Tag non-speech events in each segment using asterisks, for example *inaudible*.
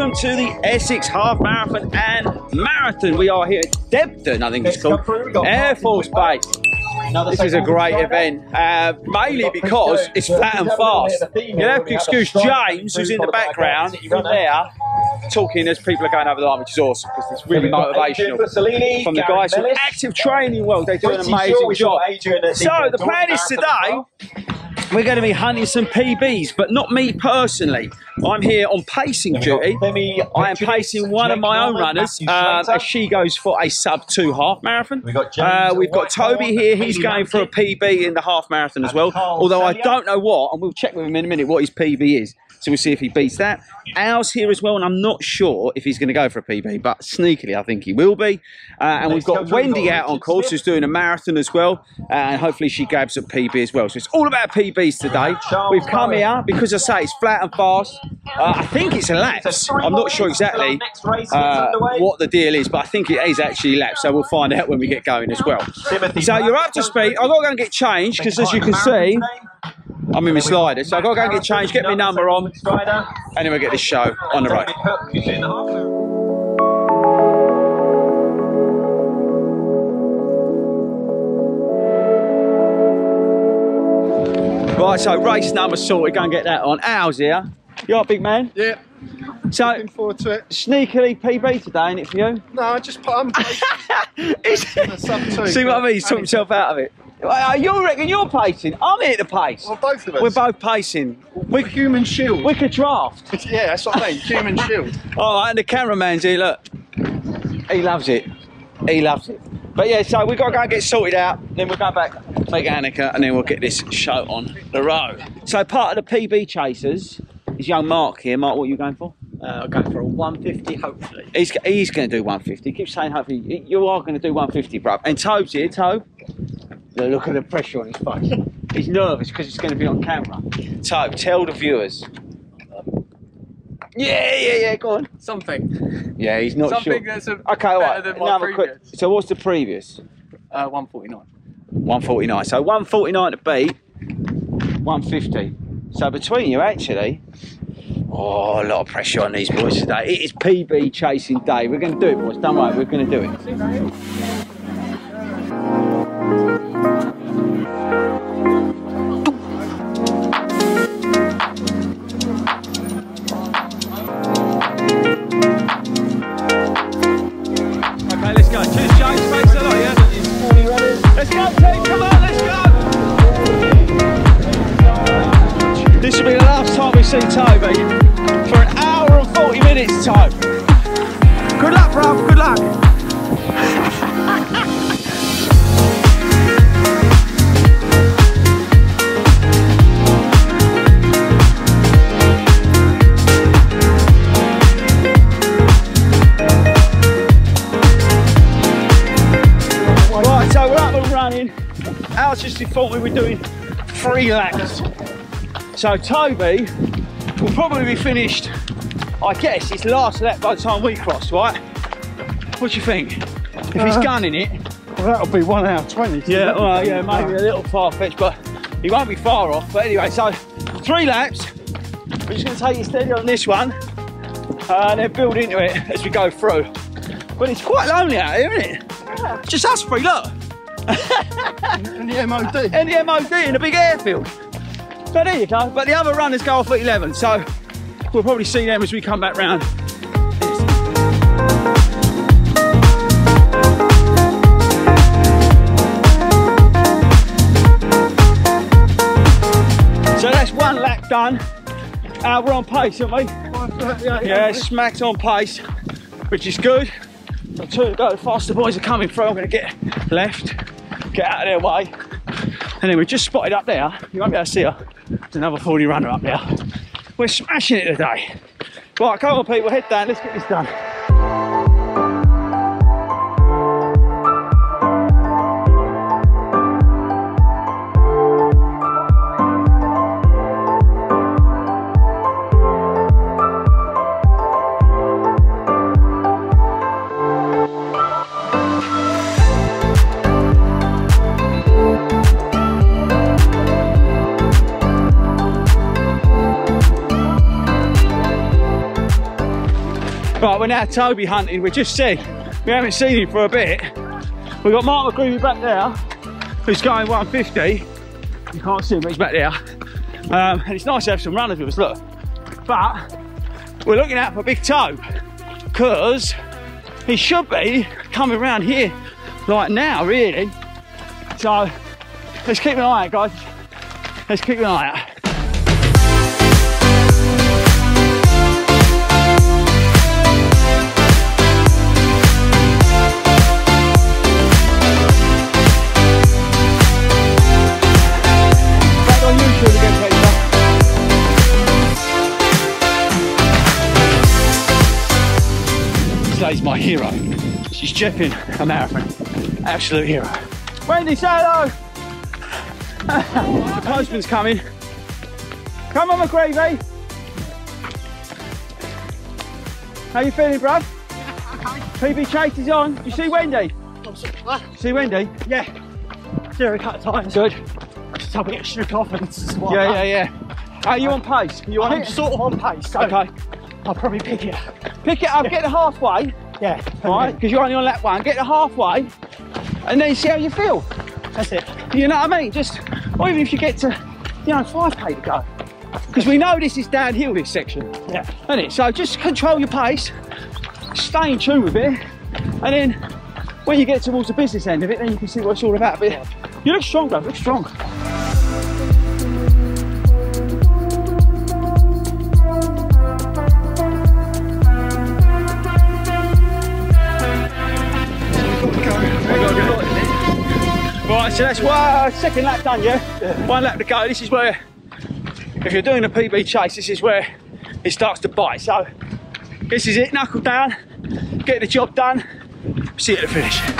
Good morning and welcome to the Essex Half Marathon and Marathon. We are here at Debden, I think it's called, Air Force Base. This is a great event, uh, mainly because it's flat and fast. You have to excuse James, who's in the background, from there, talking as people are going over the line, which is awesome because it's really motivational from the guys. From Active Training World. They do an amazing job. So the plan is today we're going to be hunting some PBs, but not me personally. I'm here on pacing duty. I am pacing one of my own runners um, as she goes for a sub two half marathon. Uh, we've got Toby here. He's going for a PB in the half marathon as well. Although I don't know what, and we'll check with him in a minute what his PB is. So we'll see if he beats that. Al's here as well, and I'm not sure if he's going to go for a PB, but sneakily I think he will be. Uh, and we've got Wendy out on course who's doing a marathon as well, uh, and hopefully she grabs a PB as well. So it's all about PBs today. We've come here because I say it's flat and fast. Uh, I think it's a lap. I'm not sure exactly uh, what the deal is, but I think it is actually lap. So we'll find out when we get going as well. So you're up to speed. I've got to go and get changed because as you can see, I'm in my slider, so I've got to go and get changed, get my number on, and then we'll get this show on the road. Right, so race number sorted, go and get that on. Al's here. You are a big man? Yeah. So, Looking forward to it. sneakily PB today, ain't it for you? No, I just put I'm *laughs* He's- *laughs* sub two. See what I mean? He's talking himself out of it. Uh, You reckon you're pacing? I'm here to pace. Well, both of us. We're both pacing. We're human shield. We could draft. *laughs* yeah, that's what I mean. Human *laughs* shield. All right, and the cameraman's here, look. He loves it. He loves it. But yeah, so we've got to go and get sorted out, then we'll go back, make Annika, and then we'll get this show on the road. So part of the PB chasers is young Mark here. Mark, what are you going for? Uh, I'm going for a 150, hopefully. He's, he's going to do 150. He keeps saying hopefully. You are going to do 150, bro. And Tobe's here, Tobe. Look at the pressure on his face. *laughs* He's nervous because it's going to be on camera. Tobe, tell the viewers. Yeah, yeah, yeah, go on. Something. Yeah, he's not Something sure. that's a, Okay, better right. than my Another quick. previous. So what's the previous? Uh, 149. 149. So 149 to beat, 150. So between you, actually, oh, a lot of pressure on these boys today. It is PB chasing day. We're going to do it, boys. Don't worry, we're going to do it. See Toby for an hour and 40 minutes, Toby. Good luck, bruv. Good luck. Informed me we're doing three laps. So Toby will probably be finished, I guess, his last lap by the time we cross, right? What do you think? If he's Uh, gunning it, Well, that'll be one hour twenty. yeah, well, yeah, maybe a little far fetched, but he won't be far off. But anyway, so three laps. We're just going to take it steady on this one uh, and then build into it as we go through. But it's quite lonely out here, isn't it? Yeah. Just us three, look. And the MOD. and *laughs* the MOD in a big airfield. So there you go. But the other runners go off at 11, so we'll probably see them as we come back round. So that's one lap done. Uh, we're on pace, aren't we? Yeah, smacked on pace, which is good. Got two to go. Faster boys are coming through. I'm going to get left, get out of their way. And we've just spotted up there. You won't be able to see her. There's another 40 runner up there. We're smashing it today. Right, come on, people, head down. Let's get this done. Right, we're now Toby hunting. We just said we haven't seen him for a bit. We've got Mark McGreevy back there, who's going 150. You can't see him, he's back there. Um, and it's nice to have some runners with us, look. But we're looking out for Big Toe, because he should be coming around here like now, really. So let's keep an eye out, guys. Let's keep an eye out. Today's my hero. She's Jeffin, a marathon. Absolute hero. Wendy, say hello. *laughs* the postman's coming. Come on, McGravy. How you feeling, bruv? PB Chase is on. You see Wendy? See Wendy? Yeah. Zero cut times. Good. Just helping it shoot off and Yeah, yeah, yeah. Are you on pace? You on I'm sort of on pace, so Okay. I'll probably pick it. up. Pick it up, get to halfway, Yeah. right? Because you're only on lap one. Get to halfway, and then see how you feel. That's it. You know what I mean? Just, or even if you get to, you know, 5k to go. Because we know this is downhill, this section, Yeah. isn't it? So just control your pace, stay in tune with it, and then when you get towards the business end of it, then you can see what it's all about. But you look strong, bro. Look strong. Right, so that's one second lap done, yeah? One lap to go. This is where, if you're doing a PB chase, this is where it starts to bite. So this is it, knuckle down, get the job done, see you at the finish.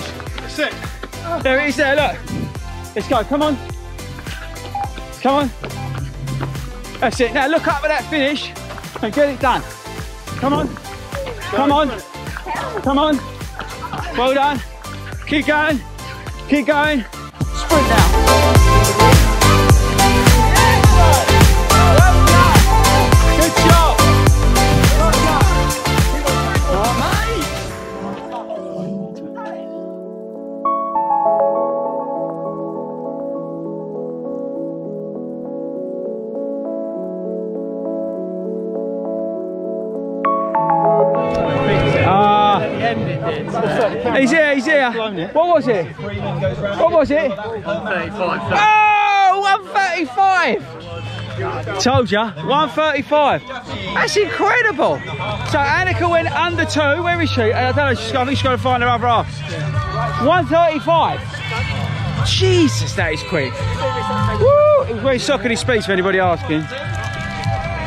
Finish. That's it. There it is there, look. Let's go, come on. Come on. That's it. Now look up at that finish and get it done. Come on. Come on. Come on. Well done. Keep going. Keep going. Sprint now. He's here, he's here. What was it? What was it? Oh, 135. Told ya, 135. That's incredible. So Annika went under two. Where is she? I don't know. She's, I think she's got to find her other half. 135. Jesus, that is quick. Woo! It was sock in his speech, for anybody asking.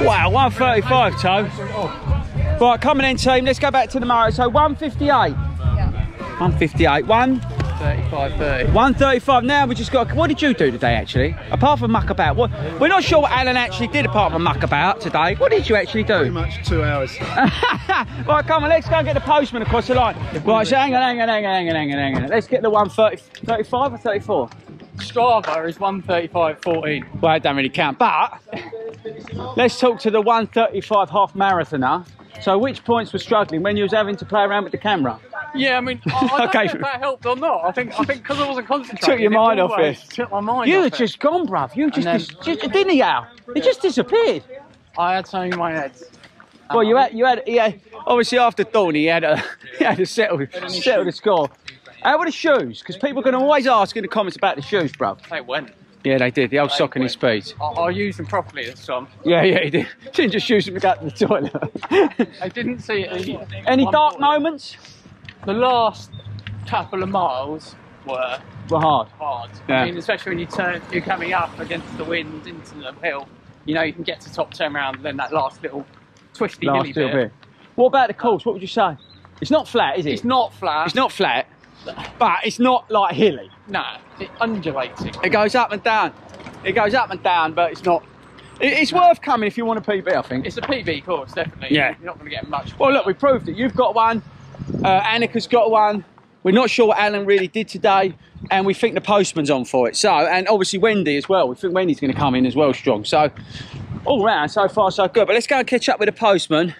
Wow, 135, Toe. Right, coming in, team. Let's go back to the marathon. So 158. Yeah. 158. One. 35, 30. 135. Now we just got. What did you do today, actually? Apart from muck about, what? We're not sure what Alan actually did apart from muck about today. What did you actually do? Pretty much two hours. *laughs* right, come on. Let's go and get the postman across the line. Right, so hang on, hang on, hang on, hang on, hang on, hang on. Let's get the 130, 35 or 34. Strava is 135, 14. Well, it don't really count. But let's talk to the 135 half marathoner. So, which points were struggling when you was having to play around with the camera? Yeah, I mean, I, I *laughs* don't Okay. know if that helped or not. I think I think because I wasn't concentrating. Took your it mind off it. Took my mind You off had it. just gone, bruv. You just, then- dis- just didn't you? Al? It just disappeared. I had something in my head. Well, you um, had, you had, yeah. Obviously, after dawn, he had a, *laughs* he had to settle, settle the score. How were the shoes? Because people can always ask in the comments about the shoes, bruv. They went. Yeah, they did. The old sock in his feet. I, I'll use them properly this time. Yeah, yeah, he did. *laughs* Didn't just shoes them to go to the toilet. *laughs* I didn't see it. Any dark point. moments? The last couple of miles were Were hard. hard. Yeah. I mean, especially when you turn, you're coming up against the wind into the hill. You know, you can get to top turn round, then that last little twisty Last hilly little bit. bit. What about the course? What would you say? It's not flat, is it? It's not flat. It's not flat, but it's not like hilly. No, it's undulating. It goes up and down. It goes up and down, but it's not. it- It's worth coming if you want a PB, I think. It's a PB course, definitely. Yeah. You're not going to get much. Well, look, we proved it. You've got one. Uh, Annika's got one. We're not sure what Alan really did today, and we think the postman's on for it. So, and obviously Wendy as well. We think Wendy's going to come in as well strong. So, all round, so far so good. But let's go and catch up with the postman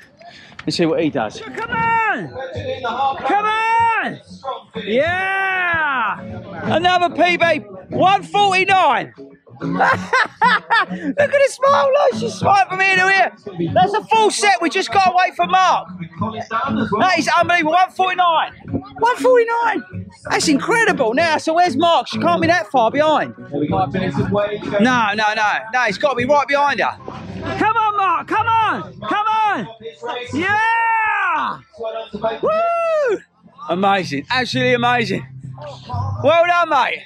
and see what he does. Come on! Come on! Yeah! Another PB, 149. *laughs* Look at the smile, look, she's smiling from here to here. That's a full set, we just got to wait for Mark. That is unbelievable, 149. 149. That's incredible. Now, so where's Mark? She can't be that far behind. No, no, no, no, he's got to be right behind her. Come on, Mark, come on, come on. Yeah! Woo! Amazing, absolutely amazing. Well done, mate.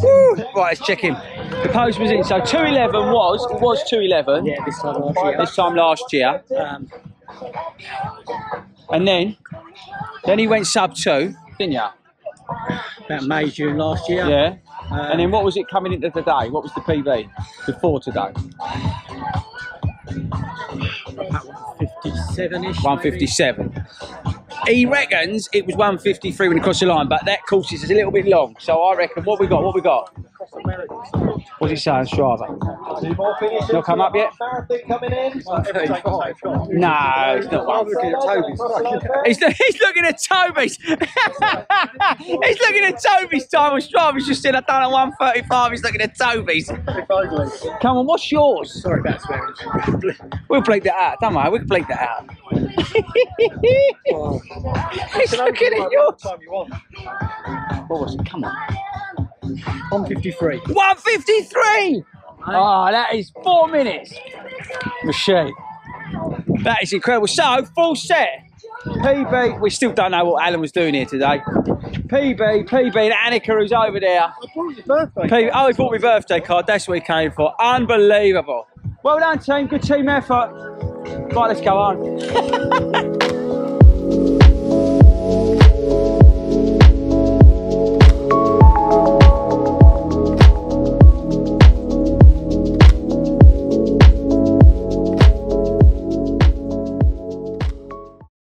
Woo. Right, let's check him. The post was in. So 211 was, it was 211 Yeah, this time last year. this time last year. Um, And then, then he went sub two, didn't you? about May, June last year. Yeah. Um, And then what was it coming into today? What was the PB before today? 57-ish. 157. He reckons it was 153 when he crossed the line, but that course is a little bit long. So I reckon what we got, what we got? What's he saying, Strava? Not come up yet? No, it's not. I'm looking at Toby's. He's, he's looking at Toby's. *laughs* he's looking at Toby's time on Strava. He's just said, I've done a 135. He's looking at Toby's. Come on, what's yours? Sorry about swearing. We'll bleep that out. Don't worry, we can bleep that out. He's looking at yours. What was it? Come on. 153. 153! Oh, ah, that is four minutes. Machine. That is incredible. So, full set. PB, we still don't know what Alan was doing here today. PB, PB, and Annika who's over there. I bought your birthday. PB, oh, he bought me birthday card. That's what he came for. Unbelievable. Well done, team. Good team effort. Right, let's go on.